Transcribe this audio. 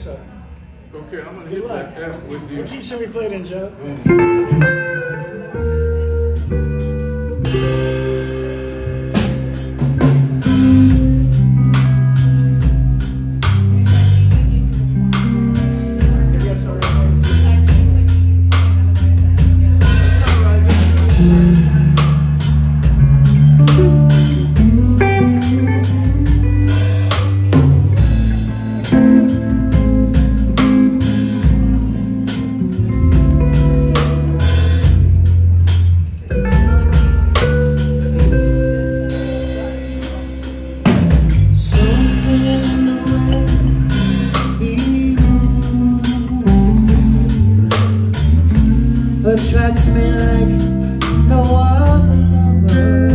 so Okay, I'm gonna good hit luck. that F with you. We'll keep some replaying, Joe. Maybe me like no other lover.